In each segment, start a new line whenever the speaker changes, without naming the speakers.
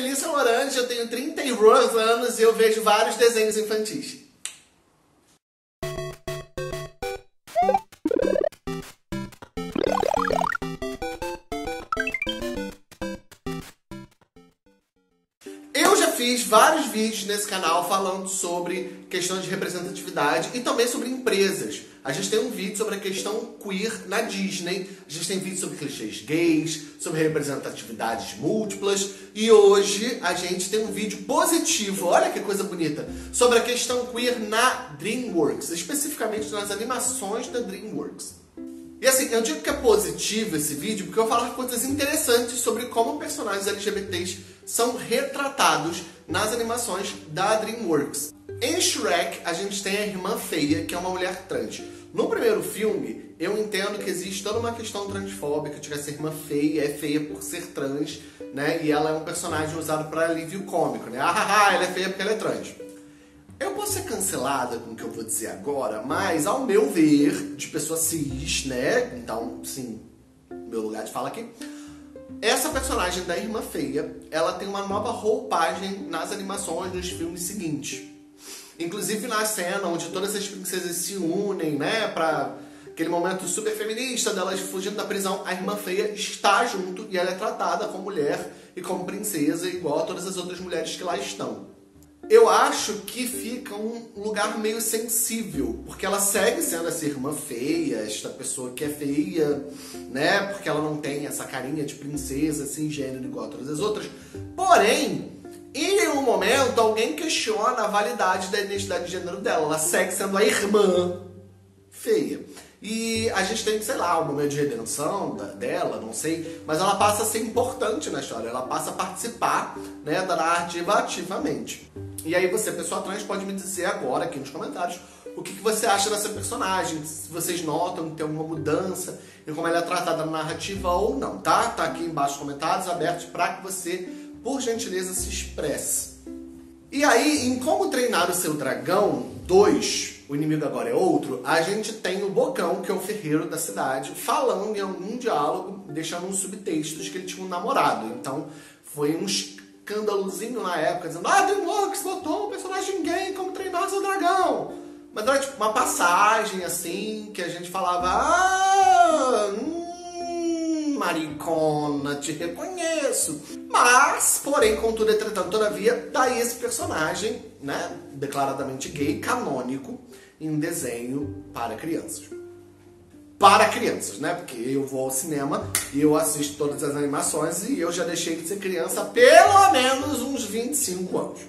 Melissa Orange, eu tenho 32 anos e eu vejo vários desenhos infantis. Eu já fiz vários vídeos nesse canal falando sobre questões de representatividade e também sobre empresas. A gente tem um vídeo sobre a questão queer na Disney, a gente tem vídeo sobre clichês gays, sobre representatividades múltiplas e hoje a gente tem um vídeo positivo, olha que coisa bonita, sobre a questão queer na DreamWorks, especificamente nas animações da DreamWorks. E assim, eu digo que é positivo esse vídeo porque eu vou falar coisas interessantes sobre como personagens LGBTs são retratados nas animações da DreamWorks. Em Shrek, a gente tem a irmã feia, que é uma mulher trans. No primeiro filme, eu entendo que existe toda uma questão transfóbica, de que essa irmã feia é feia por ser trans, né? E ela é um personagem usado para alívio cômico, né? Ah, ah, ah, ela é feia porque ela é trans. Eu posso ser cancelada com o que eu vou dizer agora, mas ao meu ver, de pessoa cis, né? Então, sim, meu lugar de fala aqui. Essa personagem da Irmã Feia, ela tem uma nova roupagem nas animações dos filmes seguintes. Inclusive na cena onde todas as princesas se unem, né, pra aquele momento super feminista delas fugindo da prisão, a Irmã Feia está junto e ela é tratada como mulher e como princesa, igual a todas as outras mulheres que lá estão eu acho que fica um lugar meio sensível, porque ela segue sendo essa irmã feia, esta pessoa que é feia, né? Porque ela não tem essa carinha de princesa, assim, gênero igual a todas as outras. Porém, nenhum momento alguém questiona a validade da identidade de gênero dela. Ela segue sendo a irmã feia. E a gente tem, sei lá, um momento de redenção da, dela, não sei, mas ela passa a ser importante na história, ela passa a participar né, da narrativa ativamente. E aí você, pessoa trans, pode me dizer agora aqui nos comentários o que, que você acha dessa personagem, se vocês notam que tem alguma mudança em como ela é tratada na narrativa ou não, tá? Tá aqui embaixo os comentários abertos para que você, por gentileza, se expresse. E aí, em Como Treinar o Seu Dragão 2, o inimigo agora é outro, a gente tem o Bocão, que é o ferreiro da cidade, falando em algum diálogo, deixando um subtexto de que ele tinha um namorado. Então, foi um escândalozinho na época, dizendo Ah, DreamWorks botou um personagem gay como treinar seu dragão. Mas era tipo uma passagem assim, que a gente falava Ah, maricona, te reconheço. Mas, porém, contudo, entretanto, todavia, daí esse personagem, né, declaradamente gay, canônico, em desenho para crianças para crianças, né? Porque eu vou ao cinema e eu assisto todas as animações e eu já deixei de ser criança há pelo menos uns 25 anos.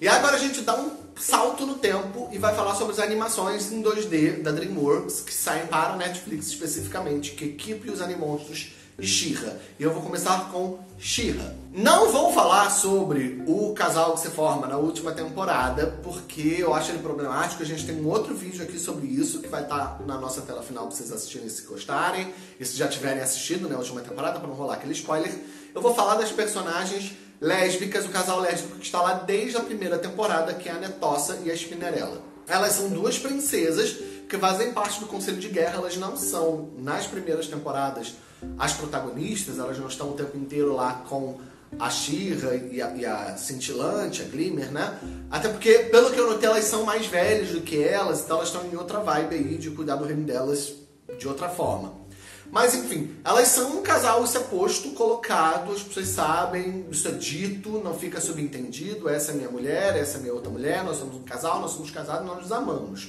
E agora a gente dá um salto no tempo e vai falar sobre as animações em 2D da DreamWorks que saem para Netflix especificamente, que equipe os Animonstros Shira. E eu vou começar com Shira. Não vou falar sobre o casal que se forma na última temporada, porque eu acho ele problemático. A gente tem um outro vídeo aqui sobre isso que vai estar na nossa tela final para vocês assistirem se gostarem. E se já tiverem assistido na né, última temporada, para não rolar aquele spoiler. Eu vou falar das personagens lésbicas, o casal lésbico que está lá desde a primeira temporada, que é a Netossa e a Spinnerella. Elas são duas princesas que fazem parte do Conselho de Guerra, elas não são, nas primeiras temporadas, as protagonistas, elas não estão o tempo inteiro lá com a Shira e, a, e a Cintilante, a Glimmer, né? Até porque, pelo que eu notei, elas são mais velhas do que elas, então elas estão em outra vibe aí de cuidar do reino delas de outra forma. Mas enfim, elas são um casal oposto colocado, as pessoas sabem, isso é dito, não fica subentendido, essa é minha mulher, essa é minha outra mulher, nós somos um casal, nós somos casados, nós nos amamos.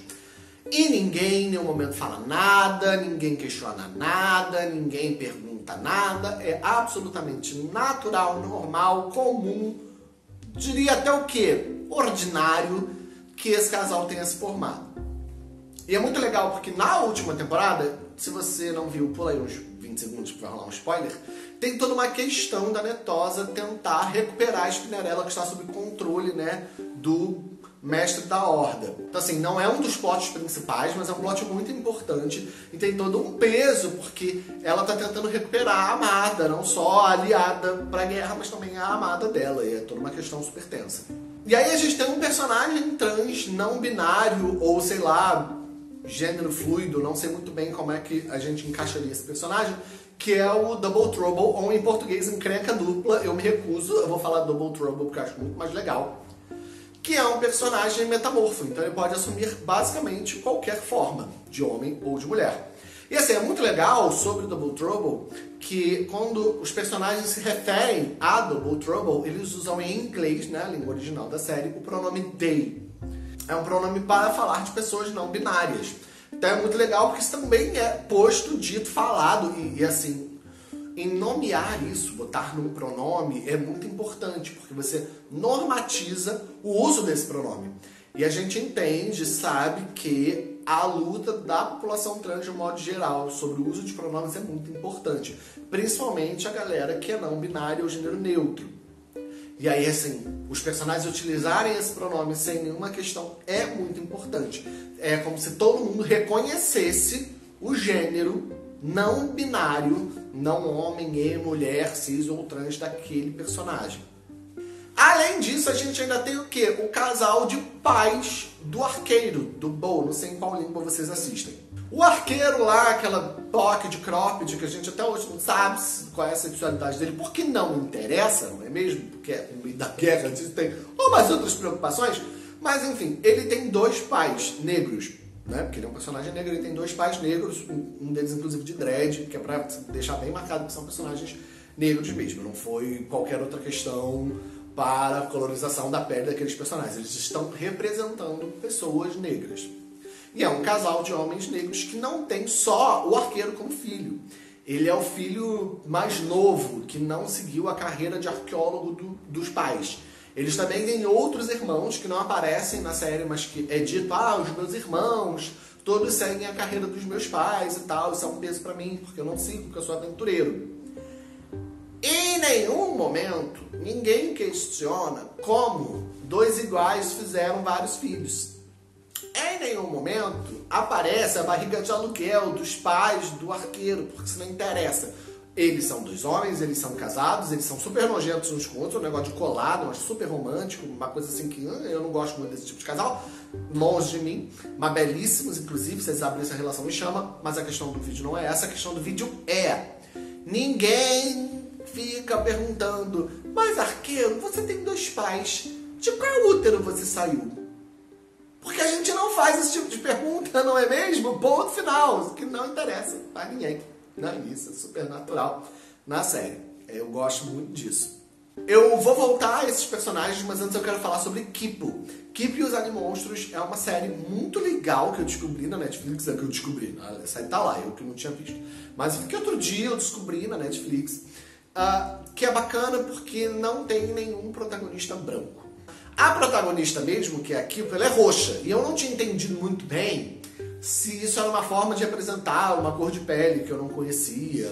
E ninguém em nenhum momento fala nada, ninguém questiona nada, ninguém pergunta nada. É absolutamente natural, normal, comum, diria até o que? Ordinário que esse casal tenha se formado. E é muito legal porque na última temporada, se você não viu, pula aí uns 20 segundos para rolar um spoiler, tem toda uma questão da Netosa tentar recuperar a Spinnerella que está sob controle, né, do mestre da horda. Então, assim, não é um dos plots principais, mas é um plot muito importante e tem todo um peso, porque ela tá tentando recuperar a amada, não só a aliada pra guerra, mas também a amada dela, e é toda uma questão super tensa. E aí a gente tem um personagem trans não binário, ou sei lá, gênero fluido, não sei muito bem como é que a gente encaixaria esse personagem, que é o Double Trouble, ou em português encrenca dupla. Eu me recuso, eu vou falar Double Trouble porque eu acho muito mais legal. Que é um personagem metamorfo, então ele pode assumir basicamente qualquer forma, de homem ou de mulher. E assim, é muito legal sobre o Double Trouble que quando os personagens se referem a Double Trouble, eles usam em inglês, né, a língua original da série, o pronome they. É um pronome para falar de pessoas não binárias. Então é muito legal porque isso também é posto, dito, falado e, e assim, em nomear isso, botar num pronome é muito importante, porque você normatiza o uso desse pronome. E a gente entende, sabe que a luta da população trans de modo geral sobre o uso de pronomes é muito importante, principalmente a galera que é não binária ou gênero neutro. E aí, assim, os personagens utilizarem esse pronome sem nenhuma questão é muito importante. É como se todo mundo reconhecesse o gênero não binário, não homem e mulher, cis ou trans daquele personagem. Além disso, a gente ainda tem o quê? O casal de pais do arqueiro, do Bo, não sei em qual língua vocês assistem. O arqueiro lá, aquela toque de cropped que a gente até hoje não sabe qual é a sexualidade dele, porque não interessa, não é mesmo? Porque no meio da guerra a gente tem umas outras preocupações. Mas enfim, ele tem dois pais negros, né? Porque ele é um personagem negro, ele tem dois pais negros, um deles inclusive de dread, que é pra deixar bem marcado que são personagens negros mesmo, não foi qualquer outra questão para a colorização da pele daqueles personagens. Eles estão representando pessoas negras. E é um casal de homens negros que não tem só o arqueiro como filho. Ele é o filho mais novo, que não seguiu a carreira de arqueólogo do, dos pais. Eles também têm outros irmãos que não aparecem na série, mas que é dito, ah, os meus irmãos, todos seguem a carreira dos meus pais e tal, isso é um peso para mim, porque eu não sigo, porque eu sou aventureiro. Em nenhum momento ninguém questiona como dois iguais fizeram vários filhos. Em nenhum momento aparece a barriga de aluguel dos pais do arqueiro, porque isso não interessa. Eles são dois homens, eles são casados, eles são super nojentos uns com outros, um negócio de colado, mas super romântico, uma coisa assim que hum, eu não gosto muito desse tipo de casal, longe de mim, mas belíssimos, inclusive, eles abrirem essa relação me chama, mas a questão do vídeo não é essa, a questão do vídeo é ninguém fica perguntando, mas arqueiro, você tem dois pais, de qual útero você saiu? Porque a gente não faz esse tipo de pergunta, não é mesmo? Ponto final, que não interessa para ninguém. É isso, é super natural na série. Eu gosto muito disso. Eu vou voltar a esses personagens, mas antes eu quero falar sobre Kipo. Kipo e os Animonstros é uma série muito legal que eu descobri na Netflix, é que eu descobri, a série tá lá, eu que não tinha visto. Mas que outro dia eu descobri na Netflix, uh, que é bacana porque não tem nenhum protagonista branco. A protagonista mesmo, que é a Kiko, ela é roxa. E eu não tinha entendido muito bem se isso era uma forma de apresentar uma cor de pele que eu não conhecia.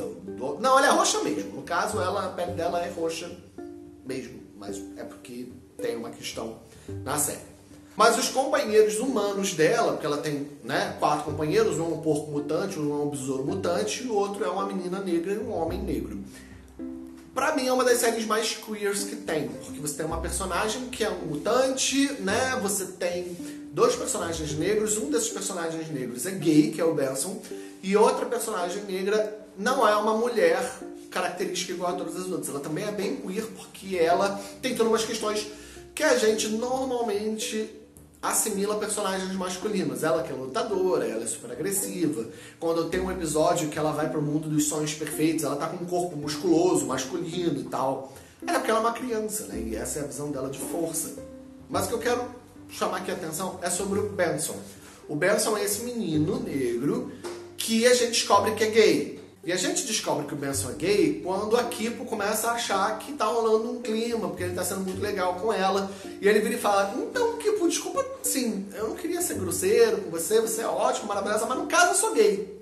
Não, ela é roxa mesmo. No caso, ela, a pele dela é roxa mesmo. Mas é porque tem uma questão na série. Mas os companheiros humanos dela, porque ela tem né, quatro companheiros, um é um porco mutante, um é um besouro mutante e o outro é uma menina negra e um homem negro. Pra mim é uma das séries mais queers que tem, porque você tem uma personagem que é um mutante, né? Você tem dois personagens negros, um desses personagens negros é gay, que é o Benson, e outra personagem negra não é uma mulher característica igual a todas as outras. Ela também é bem queer porque ela tem todas umas questões que a gente normalmente assimila personagens masculinos. Ela que é lutadora, ela é super agressiva. Quando tem um episódio que ela vai pro mundo dos sonhos perfeitos, ela tá com um corpo musculoso, masculino e tal. É porque ela é uma criança, né? E essa é a visão dela de força. Mas o que eu quero chamar aqui a atenção é sobre o Benson. O Benson é esse menino negro que a gente descobre que é gay. E a gente descobre que o Benson é gay quando a Kipo começa a achar que tá rolando um clima, porque ele tá sendo muito legal com ela. E ele vira e fala: Então, Kipo, desculpa, sim, eu não queria ser grosseiro com você, você é ótimo, maravilhosa, mas no caso eu sou gay.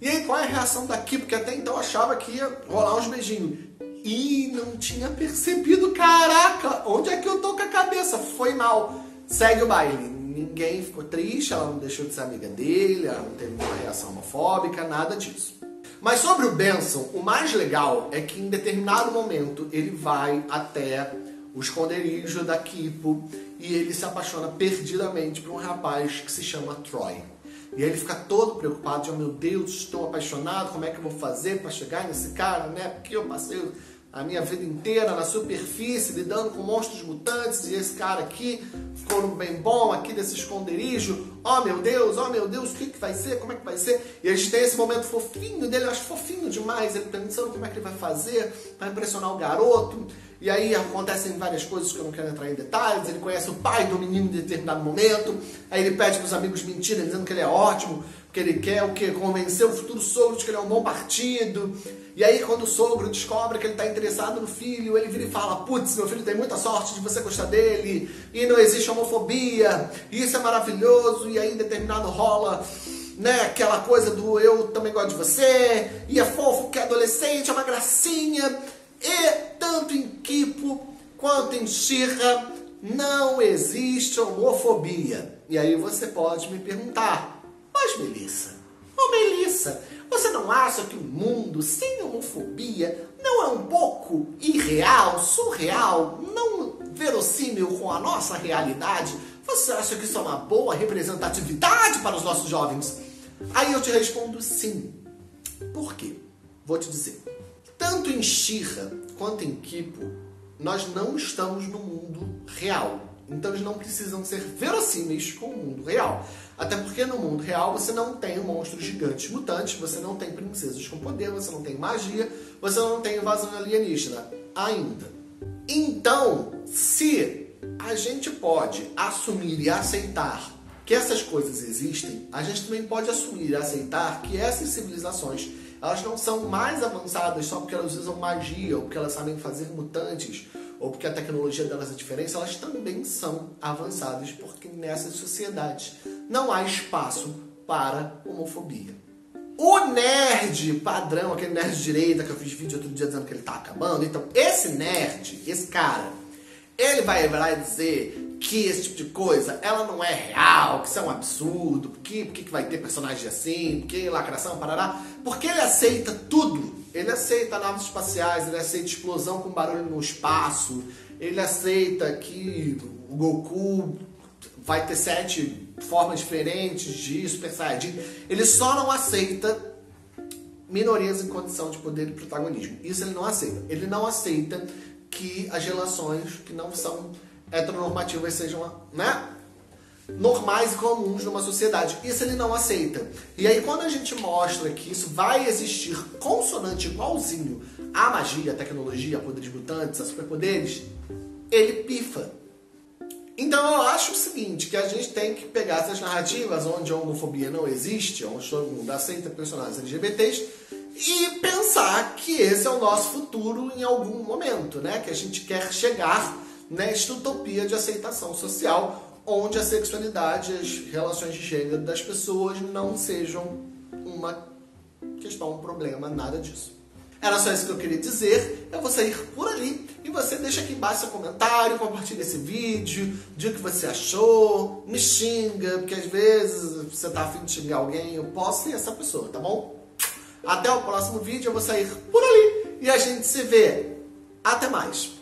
E aí, qual é a reação da Kipo, que até então achava que ia rolar uns beijinhos? E não tinha percebido, caraca, onde é que eu tô com a cabeça? Foi mal. Segue o baile. Ninguém ficou triste, ela não deixou de ser amiga dele, ela não teve uma reação homofóbica, nada disso. Mas sobre o Benson, o mais legal é que em determinado momento ele vai até o esconderijo da Kipo e ele se apaixona perdidamente por um rapaz que se chama Troy. E aí ele fica todo preocupado, de, oh, meu Deus, estou apaixonado, como é que eu vou fazer para chegar nesse cara, né? Porque eu passei a minha vida inteira na superfície, lidando com monstros mutantes, e esse cara aqui ficou bem bom, aqui desse esconderijo. Oh meu Deus, oh meu Deus, o que, que vai ser? Como é que vai ser? E a gente tem esse momento fofinho dele, eu acho fofinho demais, ele pensando como é que ele vai fazer para impressionar o garoto. E aí acontecem várias coisas que eu não quero entrar em detalhes. Ele conhece o pai do menino em determinado momento. Aí ele pede para os amigos mentirem, dizendo que ele é ótimo, porque ele quer o que? Convencer o futuro sogro de que ele é um bom partido. E aí, quando o sogro descobre que ele está interessado no filho, ele vira e fala: Putz, meu filho tem muita sorte de você gostar dele, e não existe homofobia, isso é maravilhoso. E aí, determinado rola né, aquela coisa do eu também gosto de você, e é fofo que é adolescente, é uma gracinha. E tanto em Kipo quanto em Shira não existe homofobia. E aí você pode me perguntar, mas Melissa, oh Melissa, você não acha que o mundo sem homofobia não é um pouco irreal, surreal, não verossímil com a nossa realidade? Você acha que isso é uma boa representatividade para os nossos jovens? Aí eu te respondo sim. Por quê? Vou te dizer. Tanto em Xirra quanto em Kipo, nós não estamos no mundo real. Então eles não precisam ser verossímeis com o mundo real. Até porque no mundo real você não tem monstros gigantes mutantes, você não tem princesas com poder, você não tem magia, você não tem invasão alienígena ainda. Então, se a gente pode assumir e aceitar que essas coisas existem, a gente também pode assumir e aceitar que essas civilizações elas não são mais avançadas só porque elas usam magia, ou porque elas sabem fazer mutantes, ou porque a tecnologia delas é diferente, elas também são avançadas, porque nessas sociedades não há espaço para homofobia. O nerd padrão, aquele nerd de direita que eu fiz vídeo outro dia dizendo que ele tá acabando, então esse nerd, esse cara, ele vai lá e dizer que esse tipo de coisa, ela não é real, que isso é um absurdo, porque, porque que vai ter personagem assim, porque lacração, parará. Porque ele aceita tudo. Ele aceita naves espaciais, ele aceita explosão com barulho no espaço, ele aceita que o Goku vai ter sete formas diferentes de Super Saiyajin. Ele só não aceita minorias em condição de poder e protagonismo. Isso ele não aceita. Ele não aceita que as relações que não são heteronormativas sejam né, normais e comuns numa sociedade. Isso ele não aceita. E aí quando a gente mostra que isso vai existir consonante igualzinho à magia, à tecnologia, a poderes mutantes, a superpoderes, ele pifa. Então eu acho o seguinte, que a gente tem que pegar essas narrativas onde a homofobia não existe, onde todo mundo aceita personagens LGBTs, e pensar que esse é o nosso futuro em algum momento, né? Que a gente quer chegar nesta utopia de aceitação social, onde a sexualidade, as relações de gênero das pessoas não sejam uma questão, um problema, nada disso. Era só isso que eu queria dizer. Eu vou sair por ali e você deixa aqui embaixo seu comentário, compartilha esse vídeo, diga o que você achou, me xinga, porque às vezes você tá afim de xingar alguém, eu posso ser essa pessoa, tá bom? Até o próximo vídeo, eu vou sair por ali e a gente se vê. Até mais!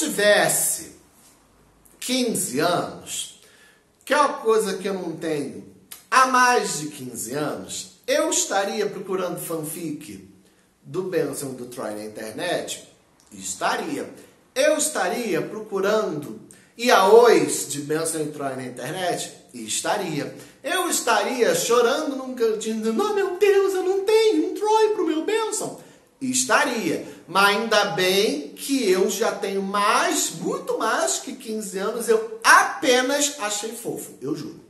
tivesse 15 anos, que é uma coisa que eu não tenho há mais de 15 anos, eu estaria procurando fanfic do Benson do Troy na internet? Estaria. Eu estaria procurando yaois de Benson e Troy na internet? Estaria. Eu estaria chorando num cantinho dizendo, oh meu Deus, eu não tenho um Troy pro meu Benson. Estaria. Mas ainda bem que eu já tenho mais, muito mais que 15 anos, eu apenas achei fofo, eu juro.